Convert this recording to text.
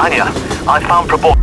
Anya, I found Prabor...